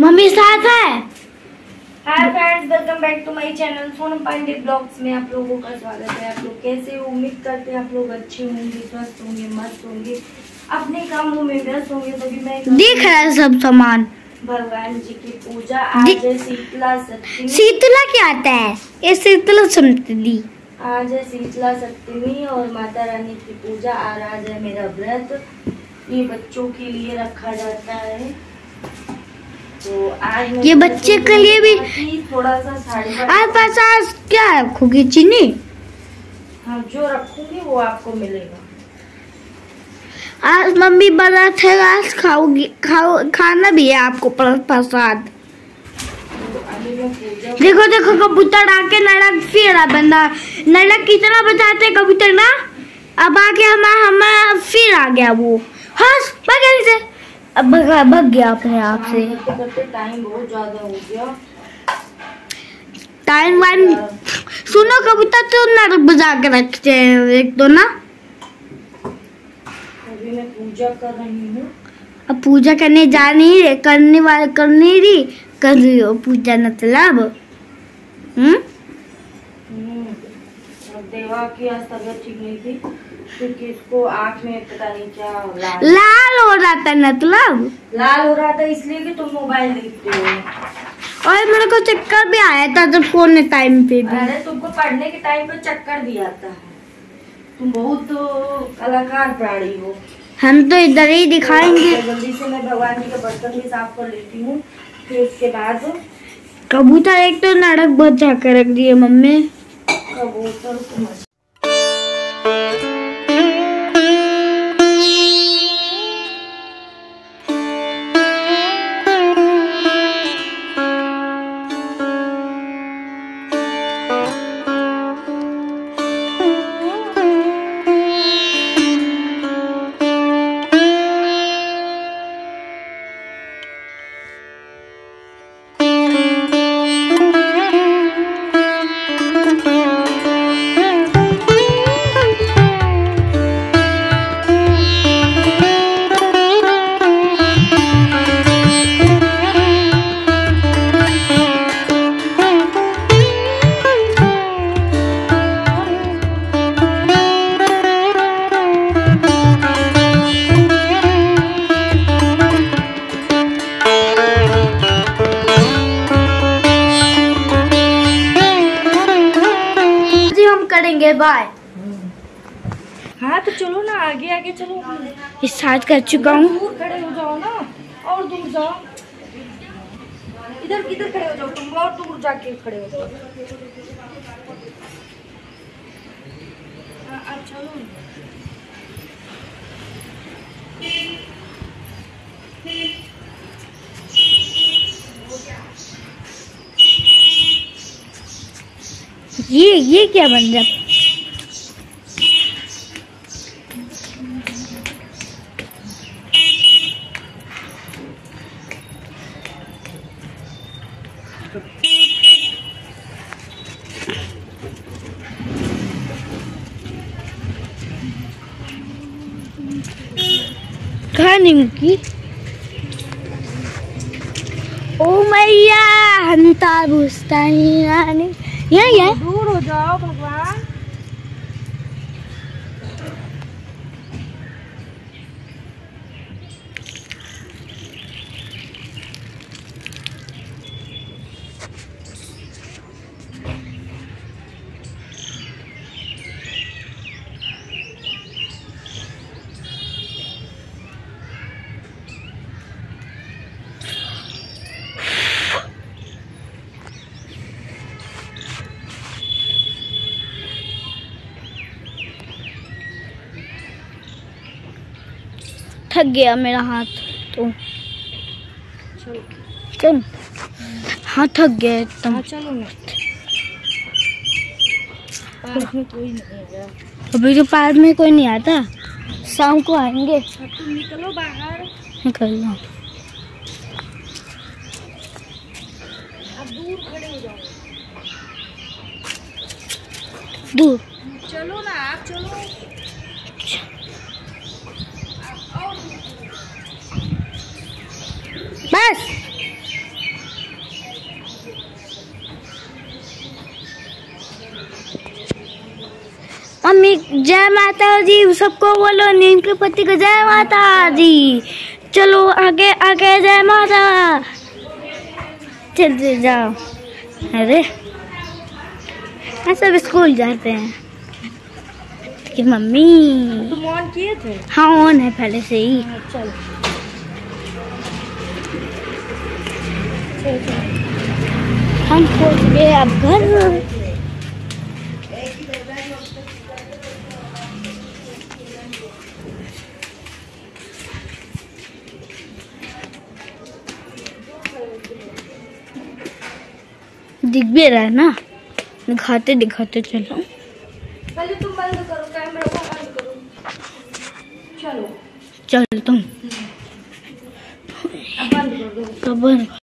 Mummy साथ है? Hi friends welcome back to my channel Sonam Pandey blogs में आप लोगों का स्वागत है। आप लोग कैसे हो? उम्मीद करते हैं आप लोग अच्छे होंगे स्वस्थ होंगे मस्त होंगे। अपने कामों में व्यस्त होंगे तभी मैं दिख रहा है सब सामान। भगवान जी की पूजा आज है शीतला सप्तमी। शीतला क्या आता है? ये शीतला सप्तमी। आज है शीतला सप्तमी और माता रानी की पूजा आज आज है मेरा व्रत। ये बच्चों के लिए रखा जाता है। तो ये बच्चे के लिए भी- थोड़ा सा साड़ी आप पास आज क्या रखोगी? चीनी? हाँ जो रखूँगी वो आपको मिलेगा। आज मम्मी बना थे आज खाओगी खाओ खाना भी है आपको प्रसाद। देखो देखो कबूतर आके नड़क फिर बंदा। नड़क कितना बचाते कबूतर ना? अब आके हमारा हमारा फिर आ गया वो। हंस भाग यहाँ से अब भगा भग गया अपने आप से। करते करते टाइम बहुत ज़्यादा हो गया। टाइम वाइम सुनो कबूतर तो नड़क बजा के रखते हैं एक तो ना। अभी मैं पूजा कर रही हूँ। अब पूजा करने जा नहीं रहे करने वाले करने रही कर रही हो पूजा मतलब। हम्म? देवा की आज तबीयत ठीक नहीं थी क्योंकि इसको आँख में पता नहीं क्या लाल लाल हो रहा था मतलब? लाल हो रहा था इसलिए कि तुम मोबाइल देखते हो। और मेरे को चक्कर भी आया था जब सोने टाइम पे भी। अरे तुमको पढ़ने के टाइम पे चक्कर भी आता है। तुम बहुत कलाकार प्राणी हो। हम तो इधर ही दिखाएँगे। तो जल्दी से मैं भगवान जी का बर्तन भी साफ़ कर लेती हूँ फिर उसके बाद कबूतर एक तो नड़क बहुत के रख दिए मम्मी। कबूतर को मछ- जी हम करेंगे बाय हाँ तो चलो ना आगे आगे चलो। इस साथ कर चुका हूँ। दूर खड़े हो जाओ ना और दूर जाओ। इधर इधर खड़े हो जाओ तुम और दूर जाके खड़े हो जाओ। हाँ, अब चलो ये ये क्या बन? कहाँ ओ मैया हंता भुस्तानी रानी यहाँ यहाँ दूर हो जाओ थक गया मेरा हाथ तो। चल। हाँ थक गया एकदम। हाँ है अभी तो पार्क में कोई नहीं आता शाम को आएँगे। तुम निकलो बाहर। निकल लो हो दूर। चलो ना आप चलो और बस मम्मी जय माता दी सबको बोलो नीम के पत्ती को जय माता दी। चलो आगे आगे जय माता। चलते जाओ। अरे हाँ सब स्कूल जाते हैं। कि मम्मी? तुम ऑन किए थे? हाँ ऑन है पहले से ही चल। हम पहुँच गए अब घर। दिख भी रहा है ना? दिखाते दिखाते चलो। पहले तुम बंद करो कैमरा को बंद करो। चलो। चल तुम। अब बंद कर। दो कब